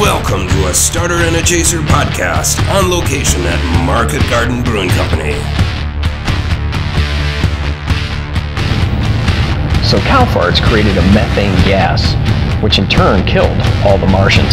Welcome to a Starter and a Chaser podcast on location at Market Garden Brewing Company. So cow farts created a methane gas, which in turn killed all the Martians.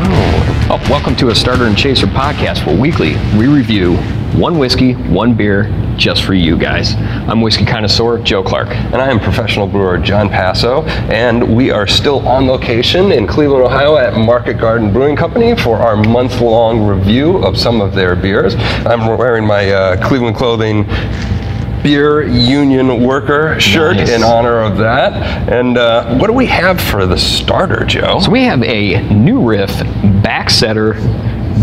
Oh. oh, welcome to a Starter and Chaser podcast where weekly we review one whiskey, one beer, just for you guys. I'm whiskey connoisseur Joe Clarke. And I am professional brewer Jon Passow, and we are still on location in Cleveland, Ohio at Market Garden Brewing Company for our month long review of some of their beers. I'm wearing my uh, Cleveland Clothing beer union worker shirt Nice. in honor of that. And uh, what do we have for the starter, Joe? So we have a New Riff backsetter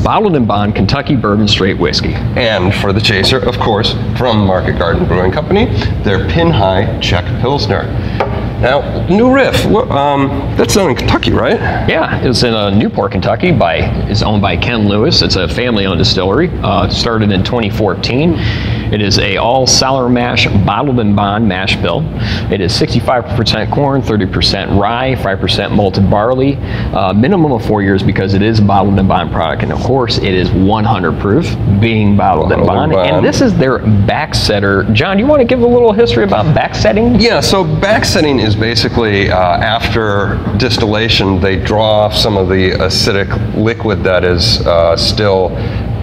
bottled and bond Kentucky bourbon straight whiskey. And for the chaser, of course, from Market Garden Brewing Company, their Pin High Czech Pilsner. Now, New Riff. Um, that's done in Kentucky, right? Yeah, it's in uh, Newport, Kentucky. By is owned by Ken Lewis. It's a family-owned distillery. Uh, started in 2014. It is a all sour mash bottled and bond mash bill. It is 65% corn, 30% rye, 5% malted barley. Uh, minimum of four years because it is a bottled and bond product, and of course it is 100 proof, being bottled, and Bottled and bond. And bond. this is their backsetter. Jon, you want to give a little history about backsetting? Yeah, so backsetting is basically uh, after distillation, they draw off some of the acidic liquid that is uh, still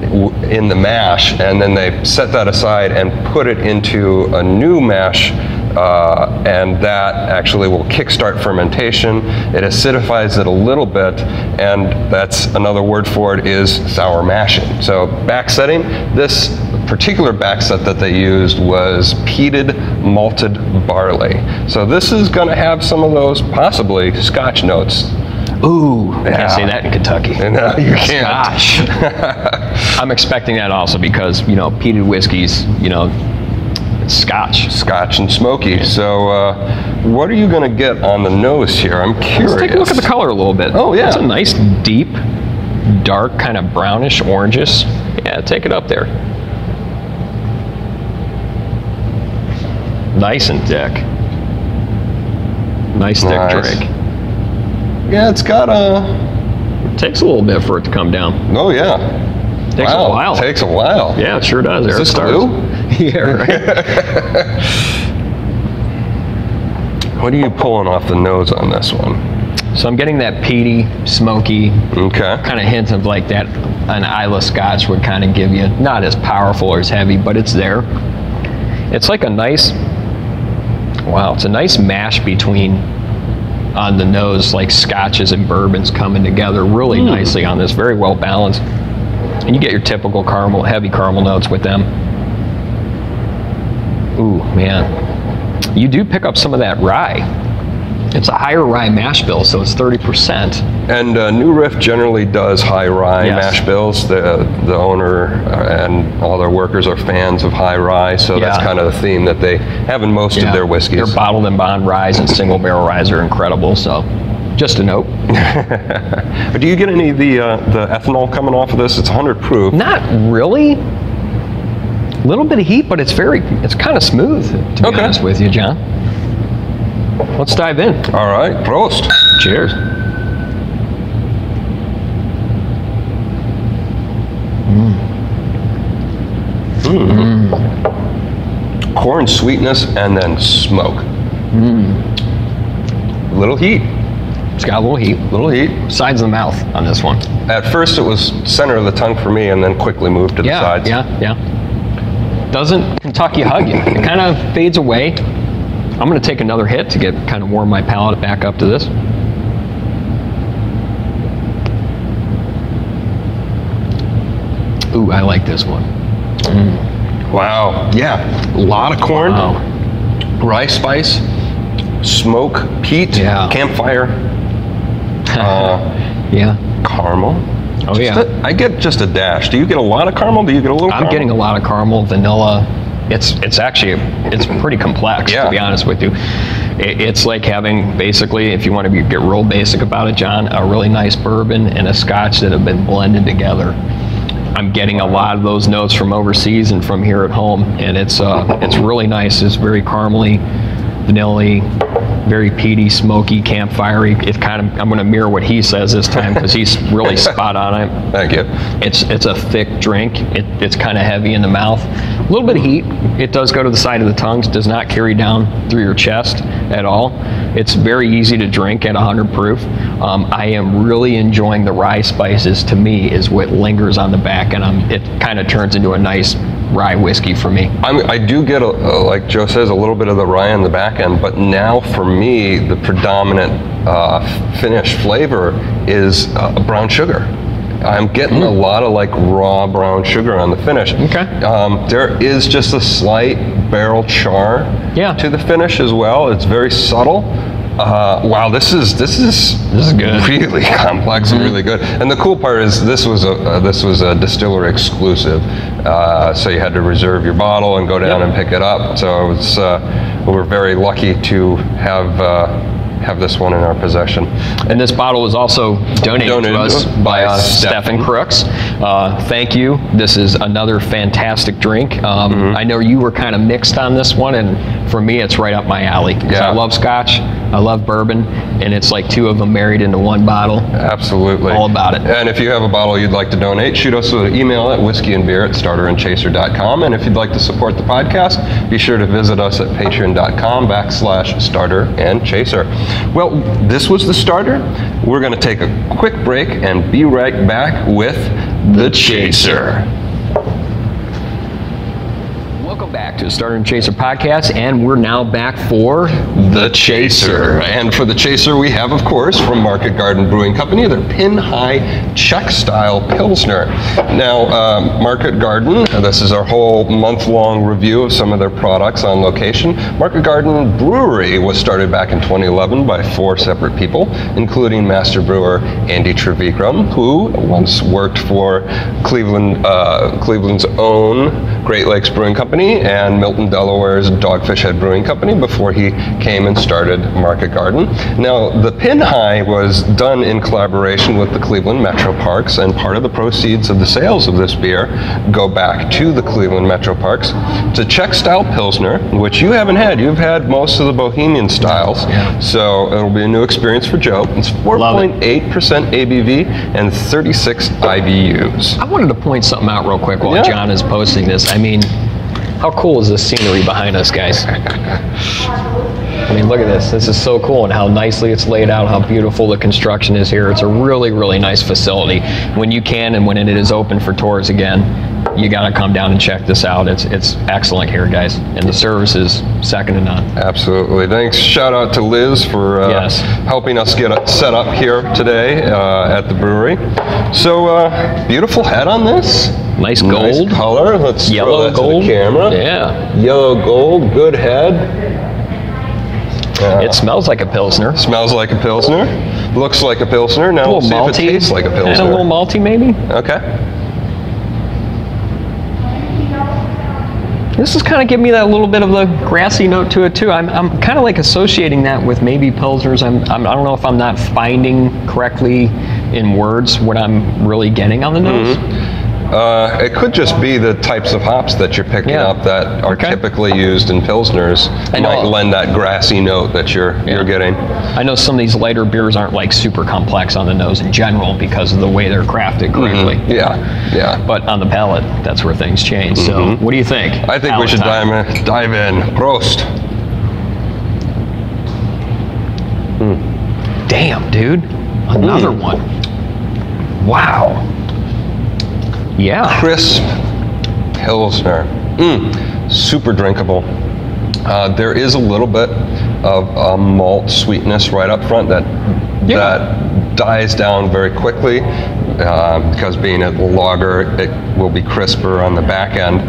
in the mash, and then they set that aside and put it into a new mash. Uh, and that actually will kickstart fermentation. It acidifies it a little bit, and that's another word for it is sour mashing. So backsetting, this particular backset that they used was peated malted barley. So this is going to have some of those possibly Scotch notes. Ooh, Yeah. can't say that in Kentucky. No, you can't. Gosh. I'm expecting that also because, you know, peated whiskeys, you know, it's scotch. Scotch and smoky. So uh, what are you going to get on the nose here? I'm curious. Let's take a look at the color a little bit. Oh, yeah. It's a nice, deep, dark, kind of brownish, oranges. Yeah, take it up there. Nice and thick. Nice, thick Nice. drink. Yeah, it's got uh, a. Takes a little bit for it to come down. Oh yeah. Takes wow. a while. Takes a while. yeah, it sure does. There this it starts. glue? yeah, right. What are you pulling off the nose on this one? So I'm getting that peaty, smoky, Okay. kind of hint of like that an Islay Scotch would kind of give you. Not as powerful or as heavy, but it's there. It's like a nice, wow, it's a nice mash between on the nose, like scotches and bourbons coming together really mm. nicely on this, very well balanced. And you get your typical caramel, heavy caramel notes with them. Ooh, man. You do pick up some of that rye. It's a higher rye mash bill, so it's 30%. And uh, New Riff generally does high rye Yes. mash bills. The the owner uh, and all their workers are fans of high rye, so that's kind of the theme that they have in most of their whiskeys. Their bottled and bond ryes and single barrel ryes are incredible. So, just a note. But do you get any of the uh, the ethanol coming off of this? It's 100 proof. Not really. A little bit of heat, but it's very, it's kind of smooth. To be Okay. honest with you, Jon. Let's dive in. All right, Prost. Cheers. Mm. Corn sweetness and then smoke. Mm. Little heat, It's got a little heat. little heat. Sides of the mouth on this one. At first, it was center of the tongue for me, and then quickly moved to the Yeah, sides. yeah, yeah. Doesn't Kentucky hug you? It kind of fades away. I'm going to take another hit to get kind of warm my palate back up to this. Ooh, I like this one. Wow. Yeah. A lot of corn, Wow. rye spice, smoke, peat, Yeah. campfire, uh, Yeah. caramel. Oh, Just yeah. a- I get just a dash. Do you get a lot of caramel? Do you get a little? I'm caramel? getting a lot of caramel, vanilla. It's it's actually it's pretty complex Yeah. to be honest with you. It, it's like having basically, if you want to be, get real basic about it, Jon, a really nice bourbon and a Scotch that have been blended together. I'm getting a lot of those notes from overseas and from here at home, and it's uh, it's really nice. It's very caramely, vanilla, very peaty, smoky, campfirey. It's kind of I'm going to mirror what he says this time because he's really spot on it. Thank you. It's it's a thick drink. It, it's kind of heavy in the mouth. A little bit of heat. It does go to the side of the tongue. Does not carry down through your chest at all. It's very easy to drink at 100 proof. Um, I am really enjoying the rye spices. To me, is what lingers on the back, and I'm, it kind of turns into a nice rye whiskey for me. I'm, I do get, a, like Joe says, a little bit of the rye on the back end, but now for me, the predominant uh, finish flavor is uh, brown sugar. I'm getting a lot of like raw brown sugar on the finish. Okay. Um, there is just a slight barrel char Yeah. to the finish as well. It's very subtle. Uh, wow, this is this is This is good. really complex and really good. And the cool part is this was a uh, this was a distiller exclusive, uh, so you had to reserve your bottle and go down Yep. and pick it up. So it was, uh, we were very lucky to have uh, have this one in our possession. And this bottle was also donated, Donated to us by by uh, Stephen. Crooks. Uh, thank you. This is another fantastic drink. Um, Mm-hmm. I know you were kind of mixed on this one, and for me, it's right up my alley. Yeah. I love Scotch, I love bourbon, and it's like two of them married into one bottle. Absolutely. All about it. And if you have a bottle you'd like to donate, shoot us an email at whiskeyandbeer at starterandchaser.com. And if you'd like to support the podcast, be sure to visit us at patreon.com backslash starter and chaser. Well, this was the starter. We're going to take a quick break and be right back with the chaser. Welcome back to the Starter and Chaser podcast, and we're now back for The Chaser. And for the Chaser, we have, of course, from Market Garden Brewing Company, their Pin High Czech Style Pilsner. Now, um, Market Garden, this is our whole month long review of some of their products on location. Market Garden Brewery was started back in 2011 by four separate people, including master brewer Andy Tveekrem, who once worked for Cleveland, uh, Cleveland's own Great Lakes Brewing Company and Milton, Delaware's Dogfish Head Brewing Company before he came and started Market Garden. Now, the Pin High was done in collaboration with the Cleveland Metro Parks, and part of the proceeds of the sales of this beer go back to the Cleveland Metro Parks. It's a Czech style Pilsner, which you haven't had. You've had most of the Bohemian styles, Yeah. so it'll be a new experience for Joe. It's 4.8% ABV and 36 IBUs. I wanted to point something out real quick while Yeah. Jon is posting this. I mean, how cool is this scenery behind us, guys? I mean, look at this. This is so cool and how nicely it's laid out, how beautiful the construction is here. It's a really, really nice facility. When you can and when it is open for tours again, you got to come down and check this out. It's it's excellent here, guys, and the service is second to none. Absolutely. Thanks. Shout out to Liz for uh, Yes. helping us get set up here today uh, at the brewery. So uh, beautiful head on this. Nice gold Nice color. Let's throw yellow gold. the camera. Yeah, Yellow gold. Good head. Uh, it smells like a pilsner. smells like a pilsner. Looks like a pilsner. Now A we'll little see if malty. it tastes like a And a little malty, maybe. okay. This is kind of giving me that little bit of the grassy note to it too. I'm, I'm kind of like associating that with maybe pilsners. I'm, I'm I don't know if I'm not finding correctly in words what I'm really getting on the nose. Uh, it could just be the types of hops that you're picking Yeah. up that are Okay. typically used in pilsners. I know. Might lend that grassy note that you're you're getting. I know some of these lighter beers aren't like super complex on the nose in general because of the way they're crafted correctly. Yeah, yeah. But on the palate, that's where things change. So, what do you think? Mm-hmm. I think we should time. dive in. Dive in. Prost. Damn, dude. Another Mm. one. Wow. Yeah. Crisp Pilsner. Mm, super drinkable. Uh, there is a little bit of uh, malt sweetness right up front that Yeah. that dies down very quickly uh, because being a lager, it will be crisper on the back end.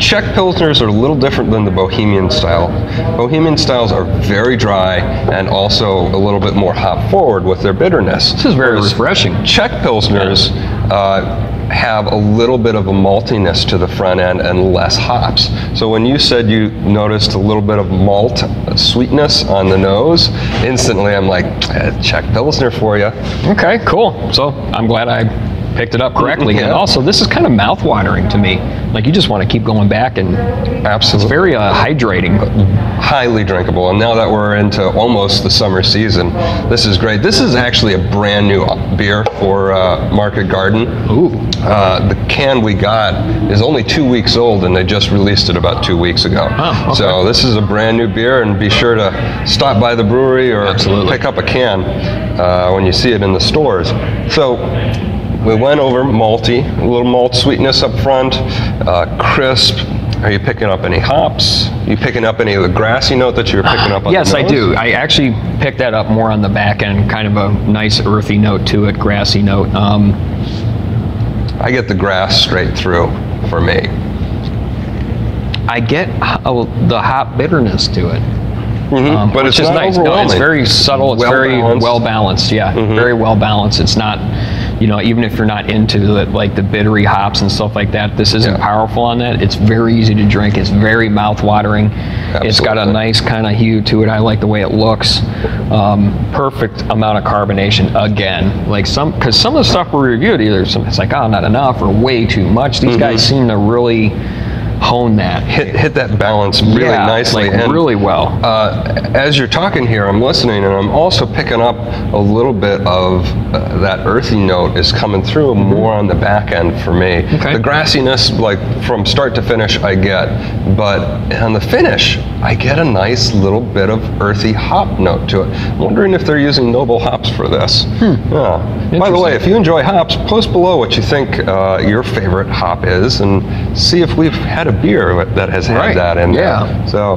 Czech Pilsners are a little different than the Bohemian style. Bohemian styles are very dry and also a little bit more hop forward with their bitterness. This is very Whereas refreshing. Czech Pilsners uh, have a little bit of a maltiness to the front end and less hops. So when you said you noticed a little bit of malt sweetness on the nose, instantly I'm like, eh, Czech Pilsner for you. Okay, cool. So I'm glad I picked it up correctly. And also, this is kind of mouth-watering to me. Like you just want to keep going back, and it's Absolutely. very uh, hydrating. highly drinkable. And now that we're into almost the summer season, this is great. This is actually a brand new beer for uh, Market Garden. Ooh. Uh, the can we got is only two weeks old, and they just released it about two weeks ago. Oh, okay. So this is a brand new beer, and be sure to stop by the brewery or Absolutely. pick up a can uh, when you see it in the stores. So we went over malty, a little malt sweetness up front, uh, crisp. Are you picking up any hops? you picking up any of the grassy note that you were picking up on Yes, I do. I actually picked that up more on the back end, kind of a nice earthy note to it, grassy note. Um, I get the grass straight through for me. I get uh, the hop bitterness to it. Um, Mm-hmm. but which it's nice. No, it's very subtle. It's very Well-balanced. Mm-hmm. well balanced. Yeah, very well balanced. It's not, you know, even if you're not into the, like the bittery hops and stuff like that, this isn't Yeah. powerful on that. It's very easy to drink. It's very mouth watering. It's got a nice kind of hue to it. I like the way it looks. Um, perfect amount of carbonation again. Like some, because some of the stuff we reviewed, either some, it's like oh not enough or way too much. These guys Mm-hmm. seem to really hone that. hit, hit that balance really Yeah, nicely. like really well. Uh, as you're talking here, I'm listening, and I'm also picking up a little bit of uh, that earthy note is coming through more on the back end for me. Mm-hmm. Okay. The grassiness, like from start to finish, I get, but on the finish, I get a nice little bit of earthy hop note to it. I'm wondering if they're using noble hops for this. Hmm. Yeah. By the way, if you enjoy hops, post below what you think uh, your favorite hop is, and see if we've had a beer that has had Right. that in Yeah. there. So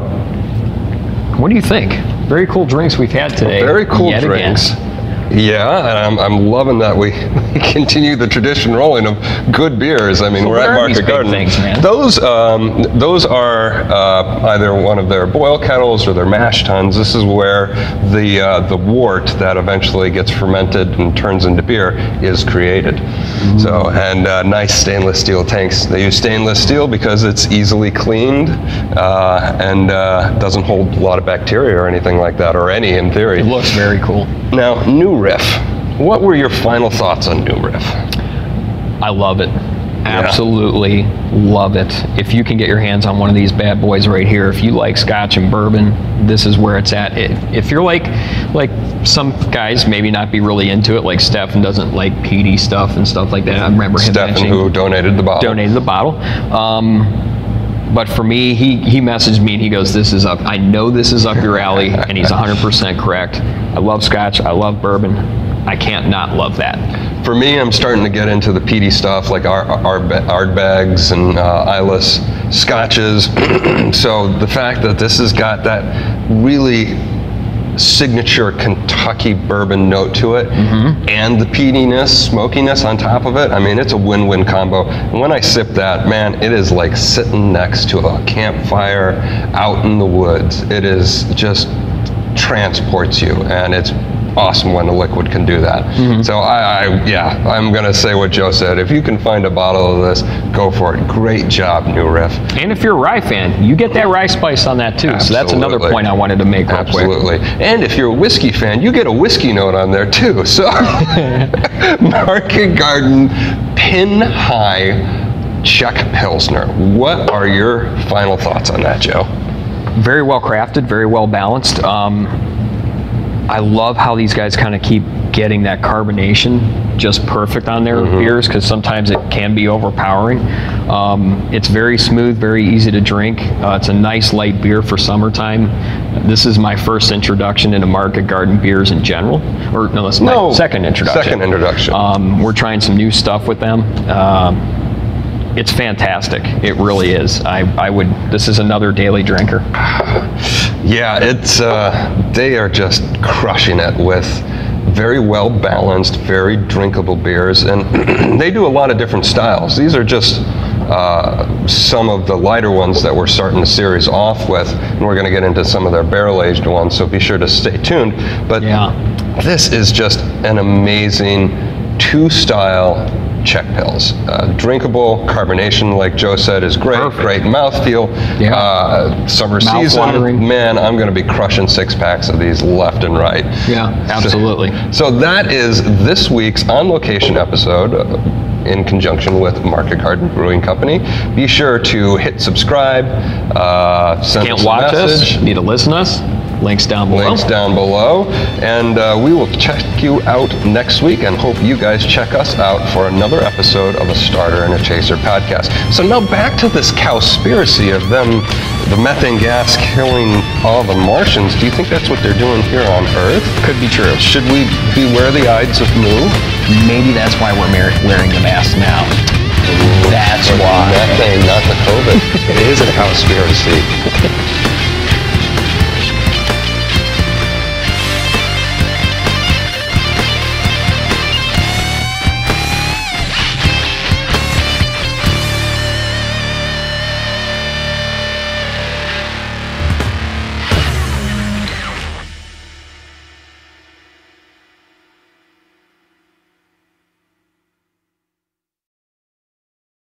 What do you think? Very cool drinks we've had today. Very cool drinks. again. Yeah, and I'm, I'm loving that we, we continue the tradition rolling of good beers. I mean, So we're at Market Garden. things, man? Those um, those are uh, either one of their boil kettles or their mash tuns. This is where the uh, the wort that eventually gets fermented and turns into beer is created. Mm. So and uh, nice stainless steel tanks. They use stainless steel because it's easily cleaned uh, and uh, doesn't hold a lot of bacteria or anything like that, or any in theory. It looks very cool. Now, New Riff. What were your final thoughts on New Riff? I love it. Absolutely love it. If you can get your hands on one of these bad boys right here, if you like scotch and bourbon, this is where it's at. If, if you're like like some guys maybe not be really into it, like Stefan doesn't like peaty stuff and stuff like that. I remember him Stefan, who donated the bottle. donated the bottle. Um, but for me, he, he messaged me and he goes, "This is up. I know this is up your alley," and he's 100% correct. I love scotch. I love bourbon. I can't not love that. For me, I'm starting to get into the peaty stuff like our Ardbegs and uh, Islays scotches. so the fact that this has got that really signature Kentucky bourbon note to it mm-hmm. and the peatiness, smokiness on top of it, I mean, it's a win-win combo. And when I sip that, man, it is like sitting next to a campfire out in the woods. It is just transports you and it's awesome when a liquid can do that. So I, I yeah, I'm gonna say what Joe said. If you can find a bottle of this, go for it. Great job, New Riff. And if you're a rye fan, you get that rye spice on that too. So that's another point I wanted to make real quick. Absolutely. And if you're a whiskey fan, you get a whiskey note on there too. So Market Garden Pin High Czech Pilsner. What are your final thoughts on that, Joe? Very well crafted, very well balanced. Um, I love how these guys kind of keep getting that carbonation just perfect on their beers because sometimes it can be overpowering. Um, it's very smooth, very easy to drink. Uh, it's a nice light beer for summertime. This is my first introduction into Market Garden beers in general, or no, this is my second introduction. second introduction. Um, we're trying some new stuff with them. Um, it's fantastic. It really is. I, I would. This is another daily drinker. Yeah, it's uh, they are just crushing it with very well balanced, very drinkable beers, and they do a lot of different styles. These are just uh, some of the lighter ones that we're starting the series off with, and we're going to get into some of their barrel aged ones. So be sure to stay tuned. But Yeah. this is just an amazing two style Czech pills. Uh, drinkable, carbonation, like Joe said, is great. Perfect. Great mouthfeel. Yeah. Uh, summer Mouth season, watering. man, I'm going to be crushing six packs of these left and right. Yeah, absolutely. So that is this week's on location episode. Uh, in conjunction with Market Garden Brewing Company. Be sure to hit subscribe, uh, send Can't us a watch message. us? Need to listen to us? Links down below. Links down below. And uh, we will check you out next week and hope you guys check us out for another episode of a Starter and a Chaser podcast. So now back to this cowspiracy of them, the methane gas killing all the Martians. Do you think that's what they're doing here on Earth? Could be true. Should we beware the Ides of Mu? Maybe that's why we're wearing the mask now. That's why. Methane, not the COVID. it is a cowspiracy.